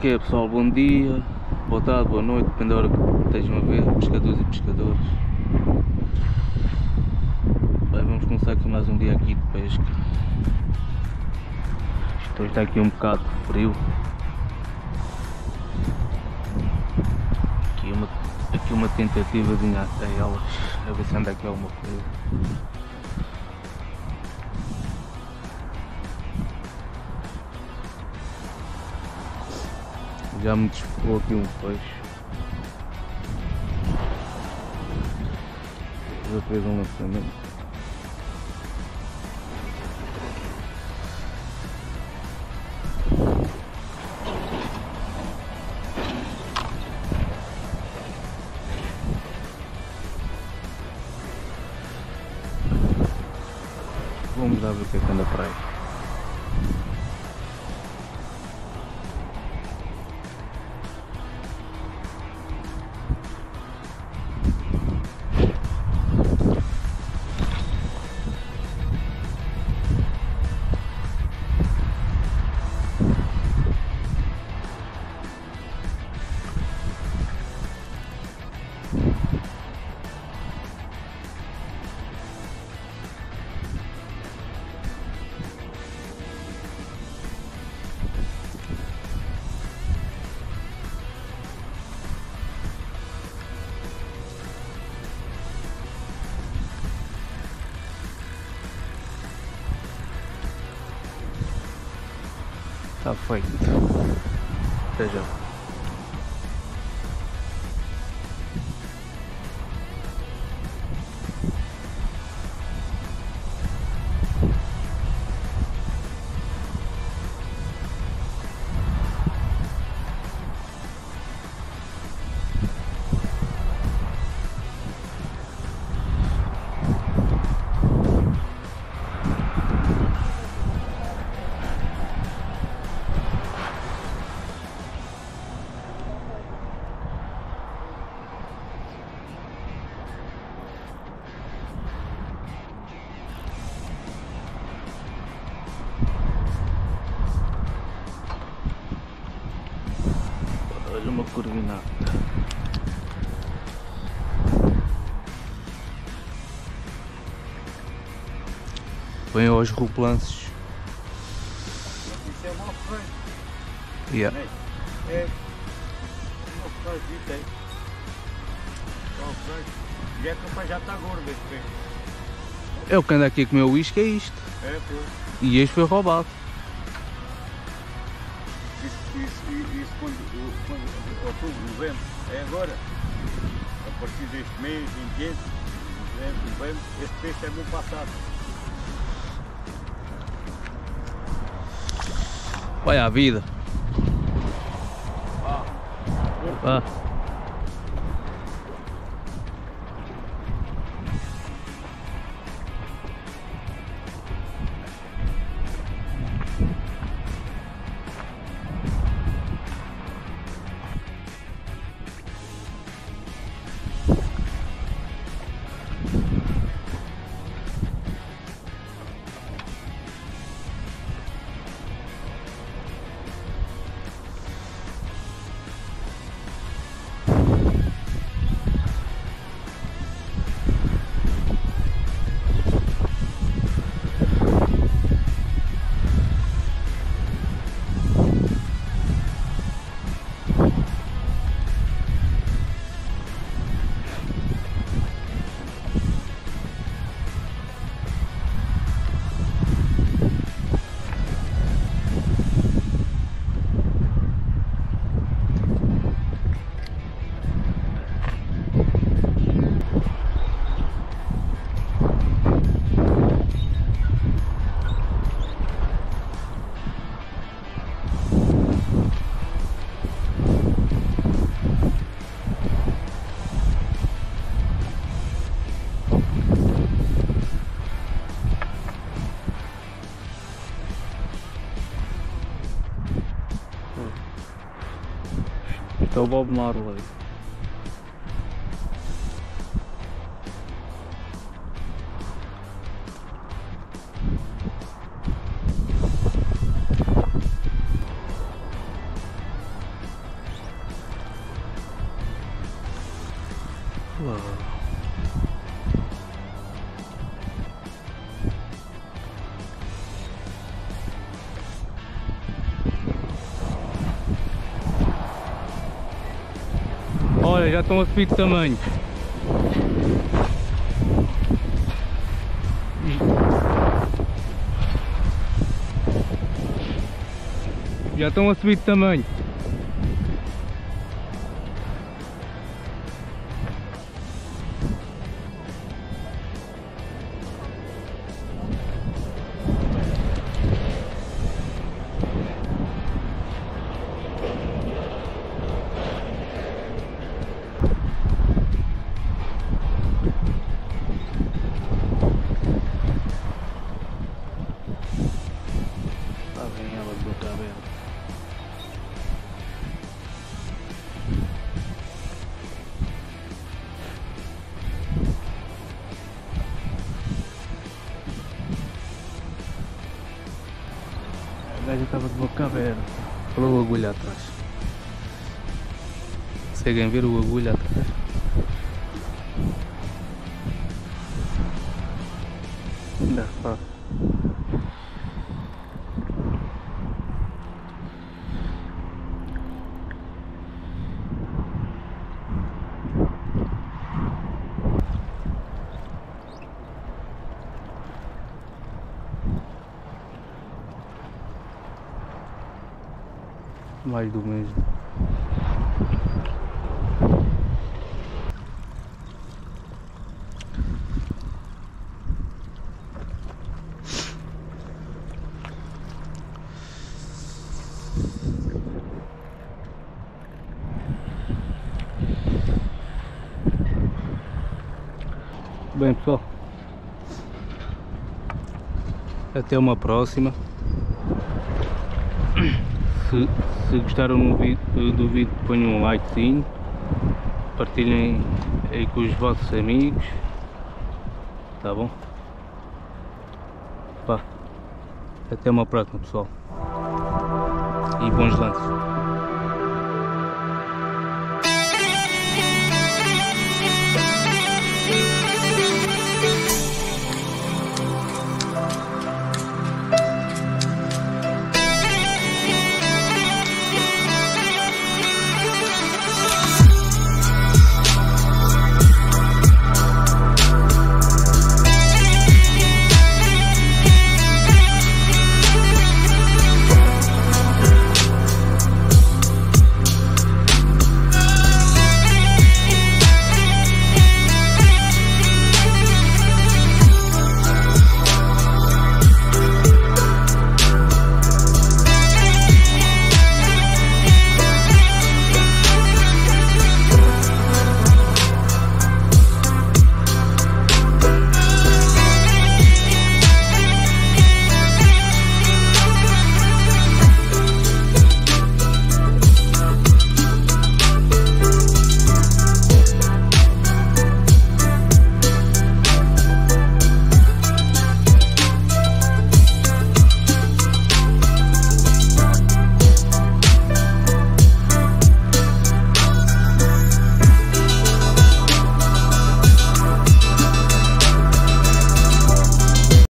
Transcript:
Que é pessoal? Bom dia, boa tarde, boa noite, depende da hora que estejam a ver, pescadores e pescadores. Bem, vamos começar aqui mais um dia aqui de pesca. Hoje está aqui um bocado frio. Aqui uma, aqui uma tentativazinha até elas, a ver se anda aqui alguma coisa. Já me desfocou aqui um peixe. Já fez um lançamento. Vamos lá ver o que é Está feito. Até já. Uma corvinata. Vem aos rouplances. Isso é uma. Yeah. É uma aí. É uma. E é capaz já está gordo esse peixe. É o que anda aqui a comer o uísque, é isto. É, pois. E este foi roubado. Isso, isso, isso quando, quando outubro, novembro, é agora. A partir deste mês, em diante, novembro, novembro, esse peixe é bom passado. Vai à vida. Ah, Vá. Este Go Bob Marley. Whoa. Já estão a subir de tamanho. Já estão a subir de tamanho. A gaja estava de boca aberta. Olha o agulha atrás. Conseguem ver o agulha atrás? Ainda está. Mais do mesmo. Bem pessoal, até uma próxima. Se, se gostaram do vídeo, do vídeo ponham um likezinho, partilhem aí com os vossos amigos, tá bom? Pá, até uma próxima pessoal e bons lances.